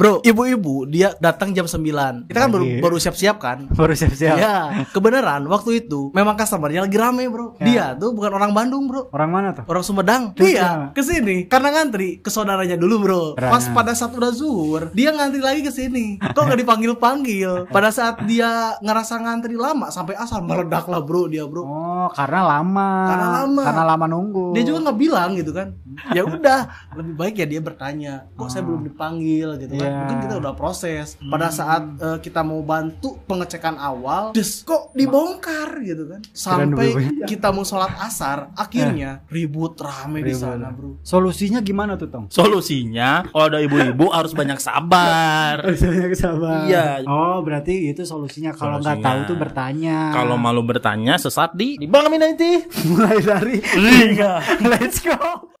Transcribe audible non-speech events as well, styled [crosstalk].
Bro, ibu-ibu dia datang jam 9 Kita kan baru, Pagi. baru siap-siap kan Baru siap-siap. Ya, kebenaran waktu itu memang customernya lagi rame bro. Ya. Dia tuh bukan orang Bandung bro, Orang mana tuh? orang Sumedang. Terus Dia ke sini karena ngantri ke saudaranya dulu bro. Karena- Pas pada saat udah zuhur, dia ngantri lagi ke sini. Kok gak dipanggil panggil? Pada saat dia ngerasa ngantri lama sampai asal meledak lah bro dia bro. Oh, karena lama. Karena lama. Karena lama nunggu. Dia juga nggak bilang gitu kan. Ya udah, lebih baik ya dia bertanya, kok saya belum dipanggil gitu kan. Iya. Mungkin kita udah proses. Pada saat eh, kita mau bantu pengecekan awal, des kok dibongkar gitu kan. Sampai ibu-ibu. kita mau sholat asar, akhirnya ribut rame di sana, Bro. Solusinya gimana tuh, Tong? Solusinya kalau ada ibu-ibu [laughs] harus banyak sabar. Solusinya sabar. Iya. Oh, berarti itu solusinya. Kalau nggak tahu tuh bertanya. Kalau malu bertanya sesat di di Bank Aminah [laughs] mulai dari Iya. Let's go.